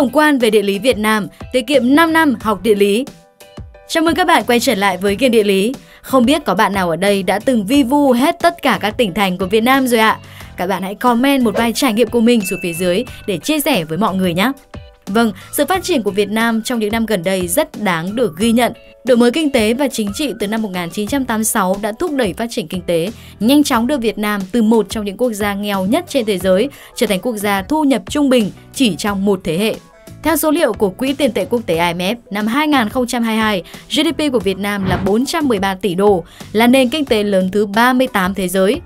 tổng quan về địa lý Việt Nam, tiết kiệm 5 năm học địa lý. Chào mừng các bạn quay trở lại với kênh địa lý. Không biết có bạn nào ở đây đã từng vi vu hết tất cả các tỉnh thành của Việt Nam rồi ạ? Các bạn hãy comment một vài trải nghiệm của mình xuống phía dưới để chia sẻ với mọi người nhé. Vâng, sự phát triển của Việt Nam trong những năm gần đây rất đáng được ghi nhận. Đổi mới kinh tế và chính trị từ năm 1986 đã thúc đẩy phát triển kinh tế, nhanh chóng đưa Việt Nam từ một trong những quốc gia nghèo nhất trên thế giới trở thành quốc gia thu nhập trung bình chỉ trong một thế hệ. Theo số liệu của Quỹ tiền tệ quốc tế IMF, năm 2022, GDP của Việt Nam là 413 tỷ đô, là nền kinh tế lớn thứ 38 thế giới.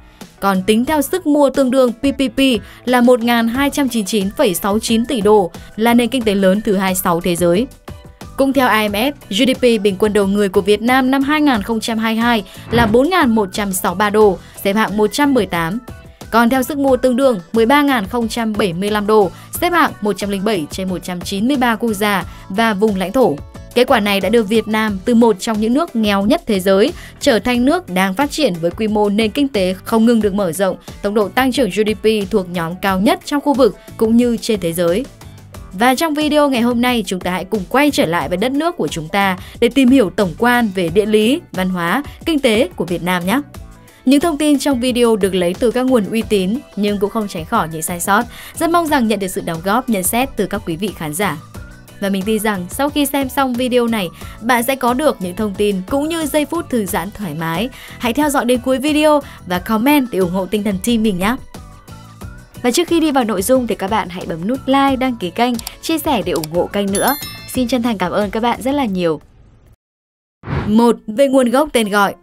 Còn tính theo sức mua tương đương PPP là 1.299,69 tỷ đô, là nền kinh tế lớn thứ 26 thế giới. Cũng theo IMF, GDP bình quân đầu người của Việt Nam năm 2022 là 4.163 đô, xếp hạng 118. Còn theo sức mua tương đương 13.075 đô, xếp hạng 107 trên 193 quốc gia và vùng lãnh thổ. Kết quả này đã đưa Việt Nam từ một trong những nước nghèo nhất thế giới trở thành nước đang phát triển với quy mô nền kinh tế không ngừng được mở rộng, tốc độ tăng trưởng GDP thuộc nhóm cao nhất trong khu vực cũng như trên thế giới. Và trong video ngày hôm nay chúng ta hãy cùng quay trở lại với đất nước của chúng ta để tìm hiểu tổng quan về địa lý, văn hóa, kinh tế của Việt Nam nhé. Những thông tin trong video được lấy từ các nguồn uy tín nhưng cũng không tránh khỏi những sai sót. Rất mong rằng nhận được sự đóng góp, nhận xét từ các quý vị khán giả. Và mình tin rằng sau khi xem xong video này, bạn sẽ có được những thông tin cũng như giây phút thư giãn thoải mái. Hãy theo dõi đến cuối video và comment để ủng hộ tinh thần team mình nhé. Và trước khi đi vào nội dung thì các bạn hãy bấm nút like, đăng ký kênh, chia sẻ để ủng hộ kênh nữa. Xin chân thành cảm ơn các bạn rất là nhiều. 1. Về nguồn gốc tên gọi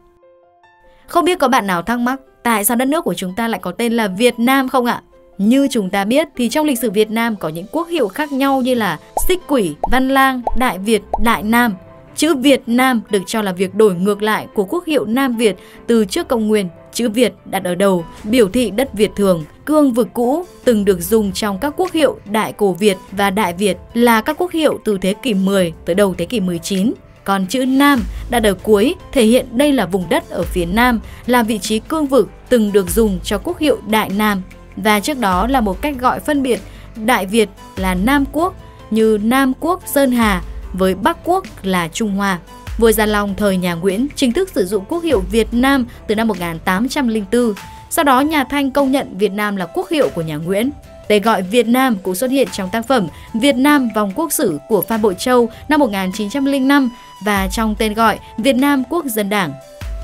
Không biết có bạn nào thắc mắc tại sao đất nước của chúng ta lại có tên là Việt Nam không ạ? Như chúng ta biết thì trong lịch sử Việt Nam có những quốc hiệu khác nhau như là Xích Quỷ, Văn Lang, Đại Việt, Đại Nam. Chữ Việt Nam được cho là việc đổi ngược lại của quốc hiệu Nam Việt từ trước công nguyên. Chữ Việt đặt ở đầu, biểu thị đất Việt thường, cương vực cũ từng được dùng trong các quốc hiệu Đại Cổ Việt và Đại Việt là các quốc hiệu từ thế kỷ 10 tới đầu thế kỷ 19. Còn chữ Nam đặt ở cuối thể hiện đây là vùng đất ở phía Nam, là vị trí cương vực từng được dùng cho quốc hiệu Đại Nam và trước đó là một cách gọi phân biệt Đại Việt là Nam Quốc như Nam Quốc Sơn Hà với Bắc Quốc là Trung Hoa. Vua Gia Long thời nhà Nguyễn chính thức sử dụng quốc hiệu Việt Nam từ năm 1804. Sau đó nhà Thanh công nhận Việt Nam là quốc hiệu của nhà Nguyễn. Tên gọi Việt Nam cũng xuất hiện trong tác phẩm Việt Nam vòng quốc sử của Phan Bội Châu năm 1905 và trong tên gọi Việt Nam Quốc dân đảng.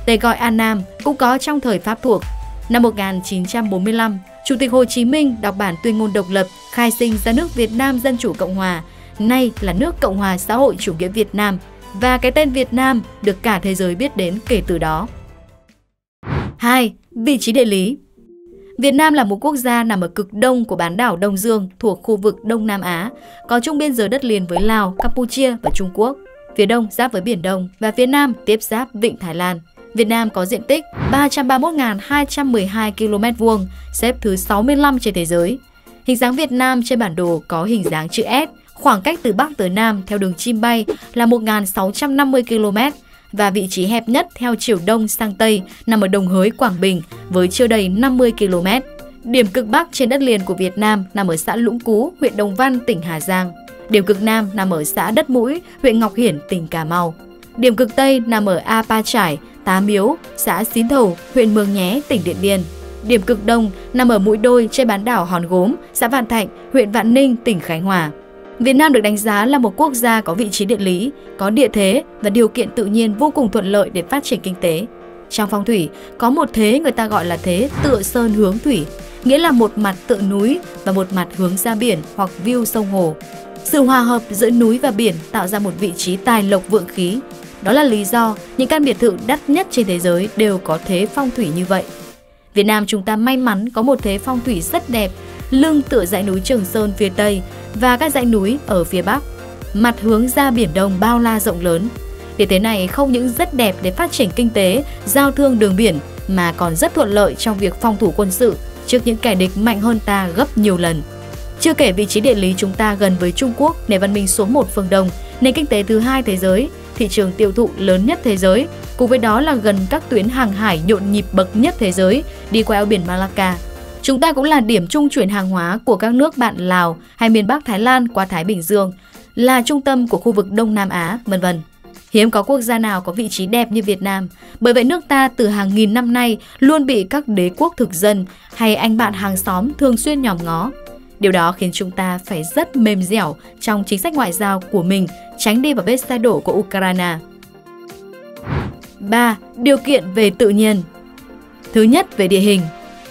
Tên gọi An Nam cũng có trong thời Pháp thuộc. Năm 1945, Chủ tịch Hồ Chí Minh đọc bản tuyên ngôn độc lập khai sinh ra nước Việt Nam Dân Chủ Cộng Hòa, nay là nước Cộng hòa xã hội chủ nghĩa Việt Nam và cái tên Việt Nam được cả thế giới biết đến kể từ đó. 2. Vị trí địa lý Việt Nam là một quốc gia nằm ở cực đông của bán đảo Đông Dương thuộc khu vực Đông Nam Á, có chung biên giới đất liền với Lào, Campuchia và Trung Quốc. Phía đông giáp với Biển Đông và phía nam tiếp giáp Vịnh Thái Lan. Việt Nam có diện tích 331.212 km vuông, xếp thứ 65 trên thế giới. Hình dáng Việt Nam trên bản đồ có hình dáng chữ S, khoảng cách từ Bắc tới Nam theo đường chim bay là 1.650 km và vị trí hẹp nhất theo chiều đông sang Tây nằm ở Đồng Hới, Quảng Bình với chưa đầy 50 km. Điểm cực Bắc trên đất liền của Việt Nam nằm ở xã Lũng Cú, huyện Đồng Văn, tỉnh Hà Giang. Điểm cực Nam nằm ở xã Đất Mũi, huyện Ngọc Hiển, tỉnh Cà Mau. Điểm cực Tây nằm ở A Pa Trải, Tá Miếu, xã Xín Thầu, huyện Mường Nhé, tỉnh Điện Biên. Điểm cực đông nằm ở mũi đôi trên bán đảo Hòn Gốm, xã Vạn Thạnh, huyện Vạn Ninh, tỉnh Khánh Hòa. Việt Nam được đánh giá là một quốc gia có vị trí địa lý, có địa thế và điều kiện tự nhiên vô cùng thuận lợi để phát triển kinh tế. Trong phong thủy, có một thế người ta gọi là thế tựa sơn hướng thủy, nghĩa là một mặt tựa núi và một mặt hướng ra biển hoặc view sông hồ. Sự hòa hợp giữa núi và biển tạo ra một vị trí tài lộc vượng khí, đó là lý do những căn biệt thự đắt nhất trên thế giới đều có thế phong thủy như vậy. Việt Nam chúng ta may mắn có một thế phong thủy rất đẹp, lưng tựa dãy núi Trường Sơn phía Tây và các dãy núi ở phía Bắc. Mặt hướng ra Biển Đông bao la rộng lớn. Địa thế này không những rất đẹp để phát triển kinh tế, giao thương đường biển mà còn rất thuận lợi trong việc phòng thủ quân sự trước những kẻ địch mạnh hơn ta gấp nhiều lần. Chưa kể vị trí địa lý chúng ta gần với Trung Quốc, nền văn minh số 1 phương Đông, nền kinh tế thứ hai thế giới, thị trường tiêu thụ lớn nhất thế giới, cùng với đó là gần các tuyến hàng hải nhộn nhịp bậc nhất thế giới đi qua eo biển Malacca. Chúng ta cũng là điểm trung chuyển hàng hóa của các nước bạn Lào hay miền Bắc Thái Lan qua Thái Bình Dương, là trung tâm của khu vực Đông Nam Á, vân vân. Hiếm có quốc gia nào có vị trí đẹp như Việt Nam, bởi vậy nước ta từ hàng nghìn năm nay luôn bị các đế quốc thực dân hay anh bạn hàng xóm thường xuyên nhòm ngó. Điều đó khiến chúng ta phải rất mềm dẻo trong chính sách ngoại giao của mình, tránh đi vào vết xe đổ của Ukraine. 3. Điều kiện về tự nhiên Thứ nhất về địa hình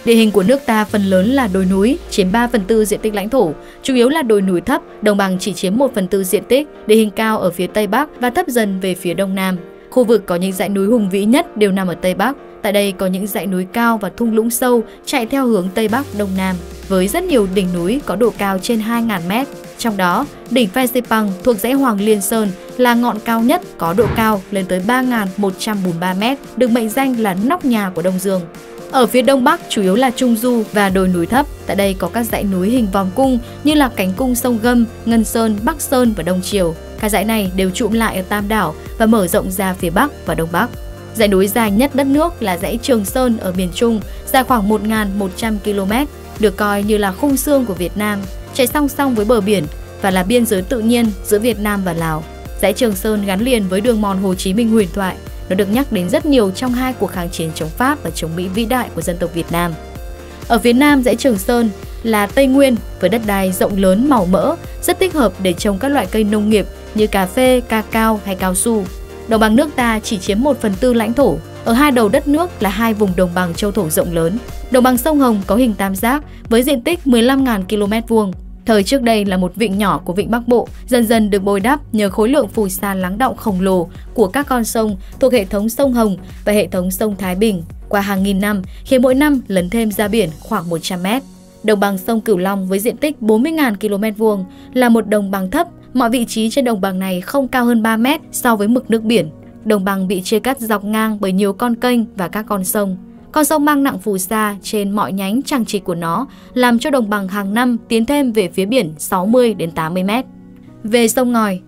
Địa hình của nước ta phần lớn là đồi núi, chiếm 3 phần tư diện tích lãnh thổ, chủ yếu là đồi núi thấp, đồng bằng chỉ chiếm 1 phần tư diện tích, địa hình cao ở phía Tây Bắc và thấp dần về phía Đông Nam. Khu vực có những dãy núi hùng vĩ nhất đều nằm ở Tây Bắc. Tại đây có những dãy núi cao và thung lũng sâu chạy theo hướng Tây Bắc Đông Nam, với rất nhiều đỉnh núi có độ cao trên 2.000 mét. Trong đó, đỉnh Phan Xipang thuộc dãy Hoàng Liên Sơn là ngọn cao nhất có độ cao lên tới 3.143 mét, được mệnh danh là nóc nhà của Đông Dương. Ở phía đông bắc chủ yếu là trung du và đồi núi thấp. Tại đây có các dãy núi hình vòng cung như là cánh cung sông Gâm, Ngân Sơn, Bắc Sơn và Đông Triều. Các dãy này đều trụm lại ở Tam Đảo và mở rộng ra phía bắc và đông bắc. Dãy núi dài nhất đất nước là dãy Trường Sơn ở miền Trung, dài khoảng 1.100 km, được coi như là khung xương của Việt Nam, chạy song song với bờ biển và là biên giới tự nhiên giữa Việt Nam và Lào. Dãy Trường Sơn gắn liền với đường mòn Hồ Chí Minh huyền thoại, nó được nhắc đến rất nhiều trong hai cuộc kháng chiến chống Pháp và chống Mỹ vĩ đại của dân tộc Việt Nam. Ở phía nam dãy Trường Sơn là Tây Nguyên với đất đai rộng lớn màu mỡ, rất thích hợp để trồng các loại cây nông nghiệp như cà phê, ca cao hay cao su. Đồng bằng nước ta chỉ chiếm 1 phần tư lãnh thổ, ở hai đầu đất nước là hai vùng đồng bằng châu thổ rộng lớn. Đồng bằng sông Hồng có hình tam giác với diện tích 15.000 km vuông. Thời trước đây là một vịnh nhỏ của vịnh Bắc Bộ, dần dần được bồi đắp nhờ khối lượng phù sa lắng động khổng lồ của các con sông thuộc hệ thống sông Hồng và hệ thống sông Thái Bình qua hàng nghìn năm, khiến mỗi năm lấn thêm ra biển khoảng 100 mét. Đồng bằng sông Cửu Long với diện tích 40.000 km vuông là một đồng bằng thấp, mọi vị trí trên đồng bằng này không cao hơn 3 mét so với mực nước biển. Đồng bằng bị chia cắt dọc ngang bởi nhiều con kênh và các con sông. Con sông mang nặng phù sa trên mọi nhánh trang trịch của nó, làm cho đồng bằng hàng năm tiến thêm về phía biển 60 đến 80 mét. Về sông ngòi,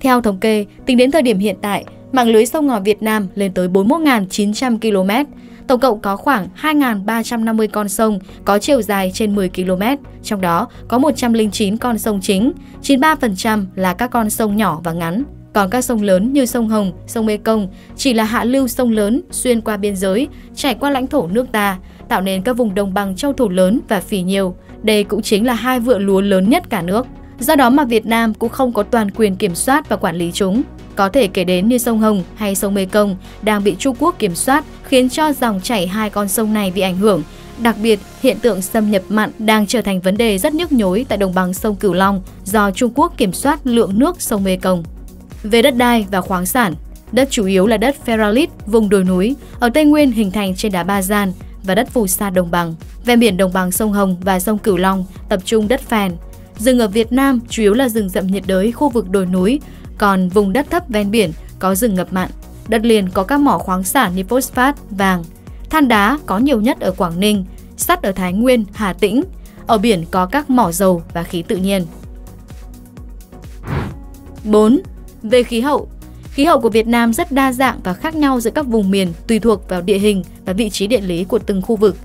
theo thống kê, tính đến thời điểm hiện tại, mạng lưới sông ngòi Việt Nam lên tới 41.900 km, Tổng cộng có khoảng 2.350 con sông có chiều dài trên 10 km, trong đó có 109 con sông chính, 93% là các con sông nhỏ và ngắn. Còn các sông lớn như sông Hồng, sông Mê Công chỉ là hạ lưu sông lớn xuyên qua biên giới, trải qua lãnh thổ nước ta, tạo nên các vùng đồng bằng châu thổ lớn và phì nhiều. Đây cũng chính là hai vựa lúa lớn nhất cả nước. Do đó mà Việt Nam cũng không có toàn quyền kiểm soát và quản lý chúng. Có thể kể đến như sông Hồng hay sông Mekong Công đang bị Trung Quốc kiểm soát khiến cho dòng chảy hai con sông này bị ảnh hưởng. Đặc biệt, hiện tượng xâm nhập mặn đang trở thành vấn đề rất nhức nhối tại đồng bằng sông Cửu Long do Trung Quốc kiểm soát lượng nước sông Mekong. Công. Về đất đai và khoáng sản, đất chủ yếu là đất Ferralit, vùng đồi núi, ở Tây Nguyên hình thành trên đá Ba Gian và đất phù sa đồng bằng. Ven biển đồng bằng sông Hồng và sông Cửu Long tập trung đất phèn. Rừng ở Việt Nam chủ yếu là rừng rậm nhiệt đới khu vực đồi núi, còn vùng đất thấp ven biển có rừng ngập mặn. Đất liền có các mỏ khoáng sản như phosphat, vàng. Than đá có nhiều nhất ở Quảng Ninh, sắt ở Thái Nguyên, Hà Tĩnh. Ở biển có các mỏ dầu và khí tự nhiên. 4. Về khí hậu, khí hậu của Việt Nam rất đa dạng và khác nhau giữa các vùng miền tùy thuộc vào địa hình và vị trí địa lý của từng khu vực.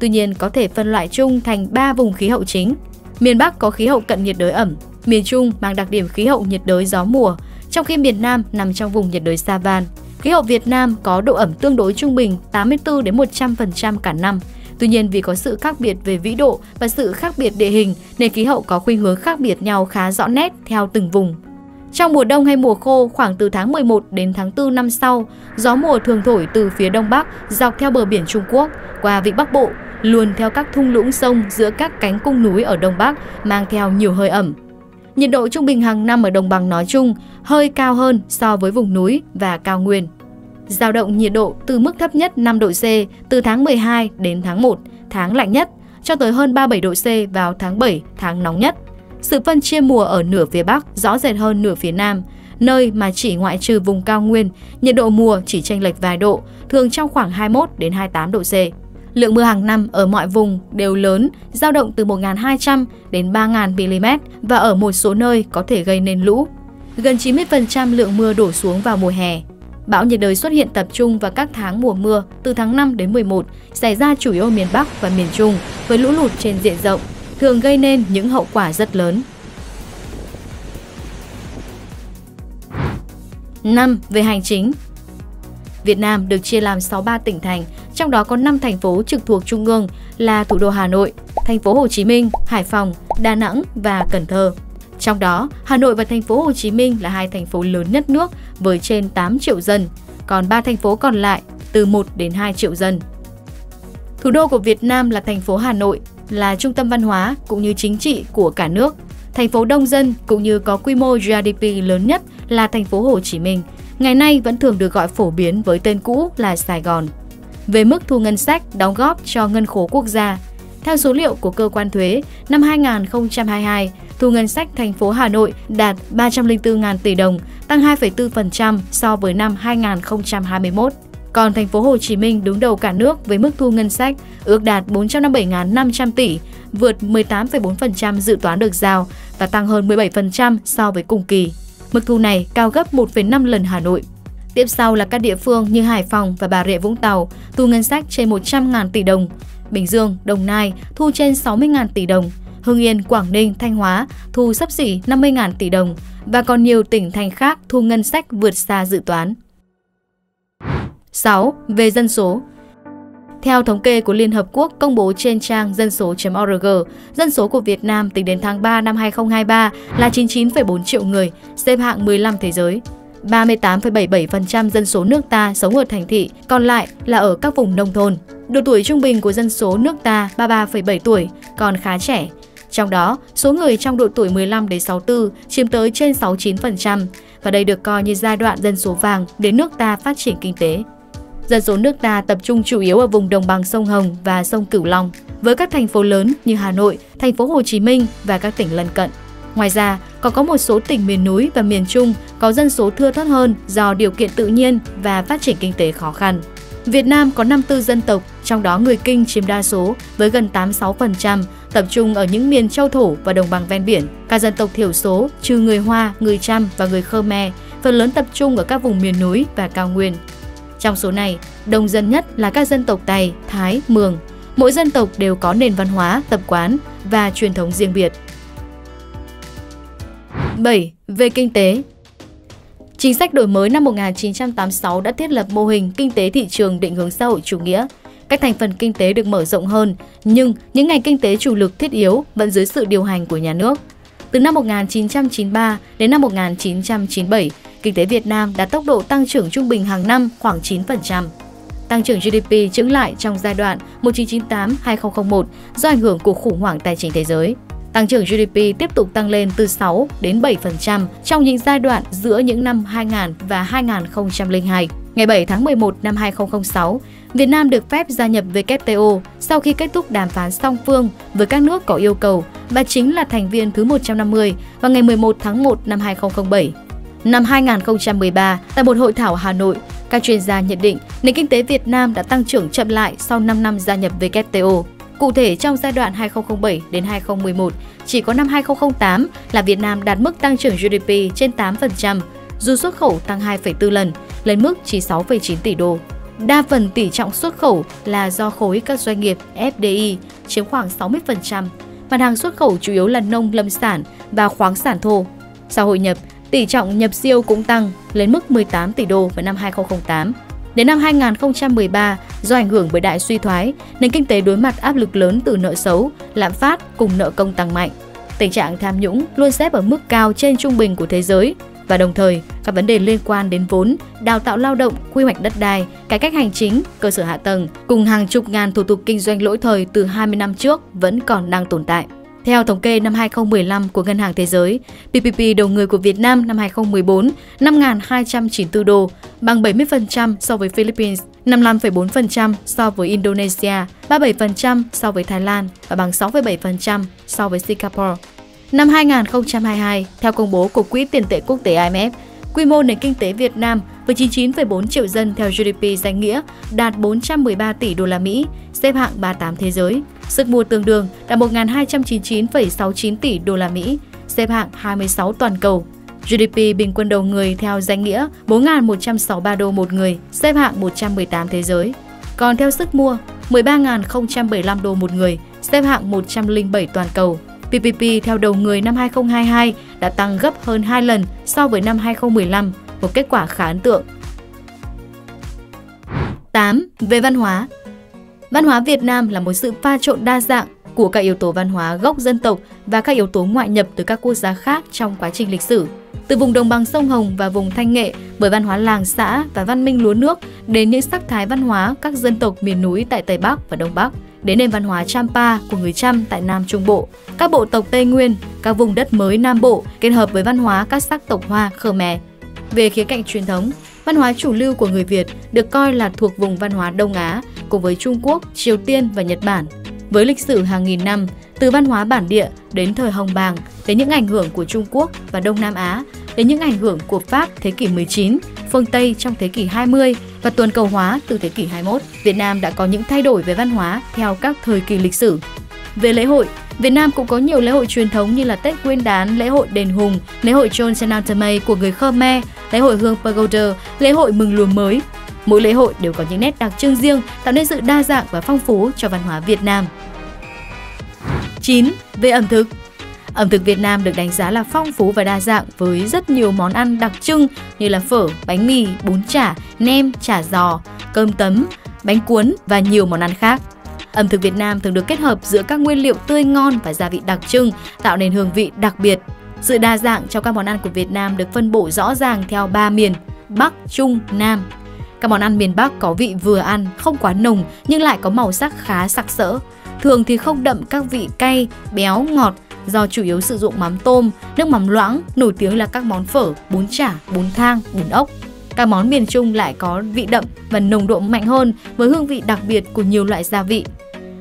Tuy nhiên có thể phân loại chung thành 3 vùng khí hậu chính. Miền Bắc có khí hậu cận nhiệt đới ẩm, miền Trung mang đặc điểm khí hậu nhiệt đới gió mùa, trong khi miền Nam nằm trong vùng nhiệt đới Savan. Khí hậu Việt Nam có độ ẩm tương đối trung bình 84 đến 100% cả năm. Tuy nhiên vì có sự khác biệt về vĩ độ và sự khác biệt địa hình nên khí hậu có khuynh hướng khác biệt nhau khá rõ nét theo từng vùng. Trong mùa đông hay mùa khô, khoảng từ tháng 11 đến tháng 4 năm sau, gió mùa thường thổi từ phía đông bắc dọc theo bờ biển Trung Quốc, qua vịnh Bắc Bộ, luồn theo các thung lũng sông giữa các cánh cung núi ở đông bắc, mang theo nhiều hơi ẩm. Nhiệt độ trung bình hàng năm ở đồng bằng nói chung hơi cao hơn so với vùng núi và cao nguyên. Giao động nhiệt độ từ mức thấp nhất 5 độ C từ tháng 12 đến tháng 1, tháng lạnh nhất, cho tới hơn 37 độ C vào tháng 7, tháng nóng nhất. Sự phân chia mùa ở nửa phía Bắc rõ rệt hơn nửa phía Nam, nơi mà chỉ ngoại trừ vùng cao nguyên, nhiệt độ mùa chỉ chênh lệch vài độ, thường trong khoảng 21 đến 28 độ C. Lượng mưa hàng năm ở mọi vùng đều lớn, dao động từ 1.200 đến 3.000 mm và ở một số nơi có thể gây nên lũ. Gần 90% lượng mưa đổ xuống vào mùa hè. Bão nhiệt đới xuất hiện tập trung vào các tháng mùa mưa từ tháng 5 đến 11, xảy ra chủ yếu ở miền Bắc và miền Trung với lũ lụt trên diện rộng, thường gây nên những hậu quả rất lớn. 5. Về hành chính Việt Nam được chia làm 63 tỉnh thành, trong đó có 5 thành phố trực thuộc trung ương là thủ đô Hà Nội, thành phố Hồ Chí Minh, Hải Phòng, Đà Nẵng và Cần Thơ. Trong đó, Hà Nội và thành phố Hồ Chí Minh là hai thành phố lớn nhất nước với trên 8 triệu dân, còn ba thành phố còn lại từ 1 đến 2 triệu dân. Thủ đô của Việt Nam là thành phố Hà Nội, là trung tâm văn hóa cũng như chính trị của cả nước. Thành phố đông dân cũng như có quy mô GDP lớn nhất là thành phố Hồ Chí Minh, ngày nay vẫn thường được gọi phổ biến với tên cũ là Sài Gòn. Về mức thu ngân sách đóng góp cho ngân khố quốc gia, theo số liệu của cơ quan thuế, năm 2022, thu ngân sách thành phố Hà Nội đạt 304.000 tỷ đồng, tăng 2,4% so với năm 2021. Còn thành phố Hồ Chí Minh đứng đầu cả nước với mức thu ngân sách ước đạt 457.500 tỷ, vượt 18,4% dự toán được giao và tăng hơn 17% so với cùng kỳ. Mức thu này cao gấp 1,5 lần Hà Nội. Tiếp sau là các địa phương như Hải Phòng và Bà Rịa Vũng Tàu, thu ngân sách trên 100.000 tỷ đồng. Bình Dương, Đồng Nai thu trên 60.000 tỷ đồng. Hưng Yên, Quảng Ninh, Thanh Hóa thu sắp xỉ 50.000 tỷ đồng và còn nhiều tỉnh thành khác thu ngân sách vượt xa dự toán. 6. Về dân số theo thống kê của Liên Hợp Quốc công bố trên trang dân số.org, dân số của Việt Nam tính đến tháng 3 năm 2023 là 99,4 triệu người, xếp hạng 15 thế giới. 38,77% dân số nước ta sống ở thành thị, còn lại là ở các vùng nông thôn. Độ tuổi trung bình của dân số nước ta 33,7 tuổi, còn khá trẻ. Trong đó, số người trong độ tuổi 15 đến 64 chiếm tới trên 69%, và đây được coi như giai đoạn dân số vàng để nước ta phát triển kinh tế. Dân số nước ta tập trung chủ yếu ở vùng đồng bằng sông Hồng và sông Cửu Long, với các thành phố lớn như Hà Nội, thành phố Hồ Chí Minh và các tỉnh lân cận. Ngoài ra, còn có một số tỉnh miền núi và miền Trung có dân số thưa thớt hơn do điều kiện tự nhiên và phát triển kinh tế khó khăn. Việt Nam có 54 dân tộc, trong đó người Kinh chiếm đa số với gần 86%, tập trung ở những miền châu thổ và đồng bằng ven biển. Các dân tộc thiểu số, trừ người Hoa, người Chăm và người Khmer, phần lớn tập trung ở các vùng miền núi và cao nguyên. Trong số này, đông dân nhất là các dân tộc Tày, Thái, Mường. Mỗi dân tộc đều có nền văn hóa, tập quán và truyền thống riêng biệt. 7. Về kinh tế Chính sách đổi mới năm 1986 đã thiết lập mô hình kinh tế thị trường định hướng xã hội chủ nghĩa. Các thành phần kinh tế được mở rộng hơn, nhưng những ngành kinh tế chủ lực thiết yếu vẫn dưới sự điều hành của nhà nước. Từ năm 1993 đến năm 1997, kinh tế Việt Nam đạt tốc độ tăng trưởng trung bình hàng năm khoảng 9%. Tăng trưởng GDP chứng lại trong giai đoạn 1998-2001 do ảnh hưởng của khủng hoảng tài chính thế giới. Tăng trưởng GDP tiếp tục tăng lên từ 6 đến 7% trong những giai đoạn giữa những năm 2000 và 2002. Ngày 7 tháng 11 năm 2006, Việt Nam được phép gia nhập WTO sau khi kết thúc đàm phán song phương với các nước có yêu cầu và chính là thành viên thứ 150 vào ngày 11 tháng 1 năm 2007. Năm 2013, tại một hội thảo Hà Nội, các chuyên gia nhận định nền kinh tế Việt Nam đã tăng trưởng chậm lại sau 5 năm gia nhập WTO. Cụ thể trong giai đoạn 2007 đến 2011, chỉ có năm 2008 là Việt Nam đạt mức tăng trưởng GDP trên 8%, dù xuất khẩu tăng 2,4 lần, lên mức chỉ 6,9 tỷ đô. Đa phần tỷ trọng xuất khẩu là do khối các doanh nghiệp FDI chiếm khoảng 60%. Mặt hàng xuất khẩu chủ yếu là nông lâm sản và khoáng sản thô. Sau hội nhập, tỷ trọng nhập siêu cũng tăng lên mức 18 tỷ đô vào năm 2008. Đến năm 2013, do ảnh hưởng bởi đại suy thoái, nền kinh tế đối mặt áp lực lớn từ nợ xấu, lạm phát cùng nợ công tăng mạnh. Tình trạng tham nhũng luôn xếp ở mức cao trên trung bình của thế giới và đồng thời các vấn đề liên quan đến vốn, đào tạo lao động, quy hoạch đất đai, cải cách hành chính, cơ sở hạ tầng cùng hàng chục ngàn thủ tục kinh doanh lỗi thời từ 20 năm trước vẫn còn đang tồn tại. Theo thống kê năm 2015 của Ngân hàng Thế giới, PPP đầu người của Việt Nam năm 2014 5.294 đô, bằng 70% so với Philippines, 55,4% so với Indonesia, 37% so với Thái Lan và bằng 6,7% so với Singapore. Năm 2022, theo công bố của Quỹ tiền tệ quốc tế IMF, quy mô nền kinh tế Việt Nam với 99,4 triệu dân theo GDP danh nghĩa đạt 413 tỷ đô la Mỹ, xếp hạng 38 thế giới. Sức mua tương đương là 1.299,69 tỷ đô la Mỹ, xếp hạng 26 toàn cầu. GDP bình quân đầu người theo danh nghĩa 4.163 đô một người, xếp hạng 118 thế giới. Còn theo sức mua, 13.075 đô một người, xếp hạng 107 toàn cầu. PPP theo đầu người năm 2022 đã tăng gấp hơn 2 lần so với năm 2015, một kết quả khá ấn tượng. 8. Về văn hóa Văn hóa Việt Nam là một sự pha trộn đa dạng của các yếu tố văn hóa gốc dân tộc và các yếu tố ngoại nhập từ các quốc gia khác trong quá trình lịch sử. Từ vùng đồng bằng sông Hồng và vùng Thanh Nghệ bởi văn hóa làng xã và văn minh lúa nước đến những sắc thái văn hóa các dân tộc miền núi tại Tây Bắc và Đông Bắc, đến nền văn hóa Champa của người Cham tại Nam Trung Bộ, các bộ tộc Tây Nguyên, các vùng đất mới Nam Bộ kết hợp với văn hóa các sắc tộc Hoa, Khmer. Về khía cạnh truyền thống, văn hóa chủ lưu của người Việt được coi là thuộc vùng văn hóa Đông Á cùng với Trung Quốc, Triều Tiên và Nhật Bản. Với lịch sử hàng nghìn năm, từ văn hóa bản địa đến thời Hồng Bàng, đến những ảnh hưởng của Trung Quốc và Đông Nam Á, đến những ảnh hưởng của Pháp thế kỷ 19, phương Tây trong thế kỷ 20 và tuần cầu hóa từ thế kỷ 21, Việt Nam đã có những thay đổi về văn hóa theo các thời kỳ lịch sử. Về lễ hội, Việt Nam cũng có nhiều lễ hội truyền thống như là Tết Nguyên đán, lễ hội Đền Hùng, lễ hội Chon Senantamay của người Khmer, lễ hội Hương Pagoda, lễ hội mừng lúa mới. Mỗi lễ hội đều có những nét đặc trưng riêng, tạo nên sự đa dạng và phong phú cho văn hóa Việt Nam. 9. Về ẩm thực Ẩm thực Việt Nam được đánh giá là phong phú và đa dạng với rất nhiều món ăn đặc trưng như là phở, bánh mì, bún chả, nem, chả giò, cơm tấm, bánh cuốn và nhiều món ăn khác. Ẩm thực Việt Nam thường được kết hợp giữa các nguyên liệu tươi ngon và gia vị đặc trưng, tạo nên hương vị đặc biệt. Sự đa dạng trong các món ăn của Việt Nam được phân bổ rõ ràng theo ba miền: Bắc, Trung, Nam. Các món ăn miền Bắc có vị vừa ăn, không quá nồng nhưng lại có màu sắc khá sặc sỡ. Thường thì không đậm các vị cay, béo, ngọt do chủ yếu sử dụng mắm tôm, nước mắm loãng, nổi tiếng là các món phở, bún chả, bún thang, bún ốc. Các món miền Trung lại có vị đậm và nồng độ mạnh hơn với hương vị đặc biệt của nhiều loại gia vị.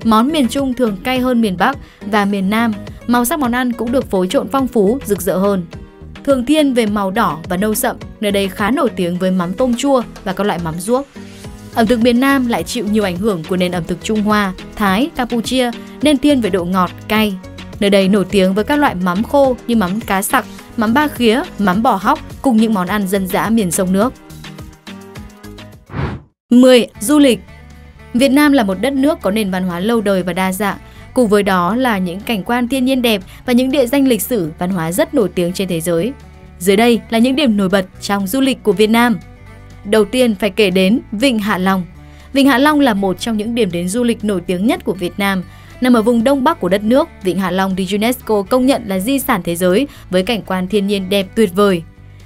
Món miền Trung thường cay hơn miền Bắc và miền Nam, màu sắc món ăn cũng được phối trộn phong phú, rực rỡ hơn. Thường thiên về màu đỏ và nâu sậm, nơi đây khá nổi tiếng với mắm tôm chua và các loại mắm ruốc. Ẩm thực miền Nam lại chịu nhiều ảnh hưởng của nền ẩm thực Trung Hoa, Thái, Campuchia nên thiên về độ ngọt, cay. Nơi đây nổi tiếng với các loại mắm khô như mắm cá sặc, mắm ba khía, mắm bò hóc cùng những món ăn dân dã miền sông nước. 10. Du lịch Việt Nam là một đất nước có nền văn hóa lâu đời và đa dạng, cùng với đó là những cảnh quan thiên nhiên đẹp và những địa danh lịch sử văn hóa rất nổi tiếng trên thế giới. Dưới đây là những điểm nổi bật trong du lịch của Việt Nam. Đầu tiên phải kể đến Vịnh Hạ Long. Vịnh Hạ Long là một trong những điểm đến du lịch nổi tiếng nhất của Việt Nam. Nằm ở vùng đông bắc của đất nước, Vịnh Hạ Long được UNESCO công nhận là di sản thế giới với cảnh quan thiên nhiên đẹp tuyệt vời.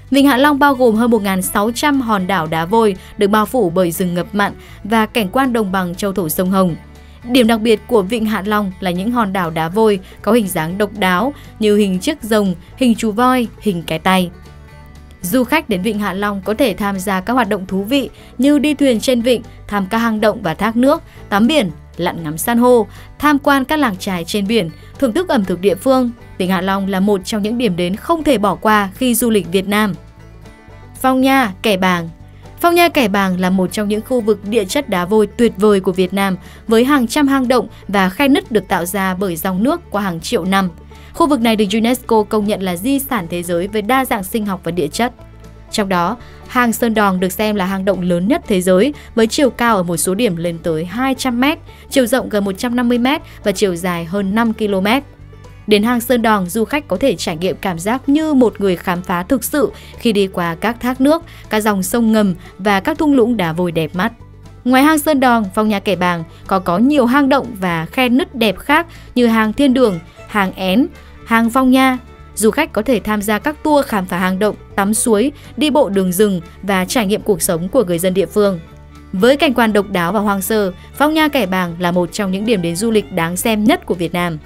Vịnh Hạ Long bao gồm hơn 1.600 hòn đảo đá vôi được bao phủ bởi rừng ngập mặn và cảnh quan đồng bằng châu thổ sông Hồng. Điểm đặc biệt của Vịnh Hạ Long là những hòn đảo đá vôi có hình dáng độc đáo như hình chiếc rồng, hình chú voi, hình cái tay. Du khách đến Vịnh Hạ Long có thể tham gia các hoạt động thú vị như đi thuyền trên vịnh, tham các hang động và thác nước, tắm biển, lặn ngắm san hô, tham quan các làng trài trên biển, thưởng thức ẩm thực địa phương. Vịnh Hạ Long là một trong những điểm đến không thể bỏ qua khi du lịch Việt Nam. Phong Nha, Kẻ Bàng Phong Nha Kẻ Bàng là một trong những khu vực địa chất đá vôi tuyệt vời của Việt Nam với hàng trăm hang động và khe nứt được tạo ra bởi dòng nước qua hàng triệu năm. Khu vực này được UNESCO công nhận là di sản thế giới với đa dạng sinh học và địa chất. Trong đó, hang Sơn Đòn được xem là hang động lớn nhất thế giới với chiều cao ở một số điểm lên tới 200m, chiều rộng gần 150m và chiều dài hơn 5 km. Đến hang Sơn Đòn, du khách có thể trải nghiệm cảm giác như một người khám phá thực sự khi đi qua các thác nước, các dòng sông ngầm và các thung lũng đá vôi đẹp mắt. Ngoài hang Sơn Đòn, phong nhà kẻ bàng có có nhiều hang động và khe nứt đẹp khác như hang Thiên Đường, hang Én, hang Phong Nha. Du khách có thể tham gia các tour khám phá hang động, tắm suối, đi bộ đường rừng và trải nghiệm cuộc sống của người dân địa phương. Với cảnh quan độc đáo và hoang sơ, Phong Nha Kẻ Bàng là một trong những điểm đến du lịch đáng xem nhất của Việt Nam.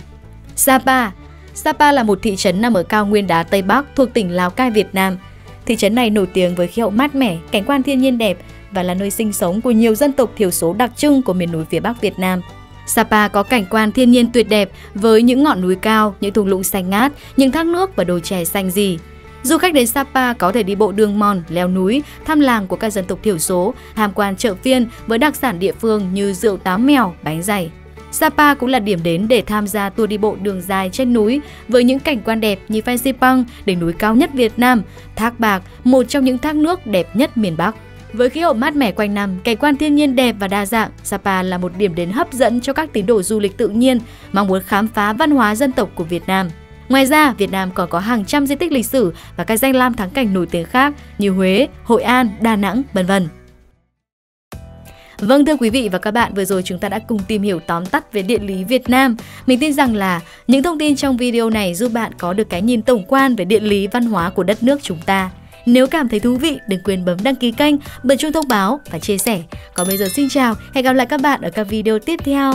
Sapa Sapa là một thị trấn nằm ở cao nguyên đá Tây Bắc thuộc tỉnh Lào Cai, Việt Nam. Thị trấn này nổi tiếng với khí hậu mát mẻ, cảnh quan thiên nhiên đẹp và là nơi sinh sống của nhiều dân tộc thiểu số đặc trưng của miền núi phía Bắc Việt Nam. Sapa có cảnh quan thiên nhiên tuyệt đẹp với những ngọn núi cao, những thung lũng xanh ngát, những thác nước và đồi chè xanh gì. Du khách đến Sapa có thể đi bộ đường mòn, leo núi, thăm làng của các dân tộc thiểu số, tham quan chợ phiên với đặc sản địa phương như rượu tám mèo, bánh dày. Sapa cũng là điểm đến để tham gia tour đi bộ đường dài trên núi với những cảnh quan đẹp như Phan Xipang, đỉnh núi cao nhất Việt Nam, Thác Bạc, một trong những thác nước đẹp nhất miền Bắc. Với khí hậu mát mẻ quanh năm, cảnh quan thiên nhiên đẹp và đa dạng, Sapa là một điểm đến hấp dẫn cho các tín đồ du lịch tự nhiên mong muốn khám phá văn hóa dân tộc của Việt Nam. Ngoài ra, Việt Nam còn có hàng trăm di tích lịch sử và các danh lam thắng cảnh nổi tiếng khác như Huế, Hội An, Đà Nẵng, vân vân. Vâng thưa quý vị và các bạn, vừa rồi chúng ta đã cùng tìm hiểu tóm tắt về địa lý Việt Nam. Mình tin rằng là những thông tin trong video này giúp bạn có được cái nhìn tổng quan về địa lý văn hóa của đất nước chúng ta. Nếu cảm thấy thú vị, đừng quên bấm đăng ký kênh, bật chuông thông báo và chia sẻ. Còn bây giờ xin chào, hẹn gặp lại các bạn ở các video tiếp theo.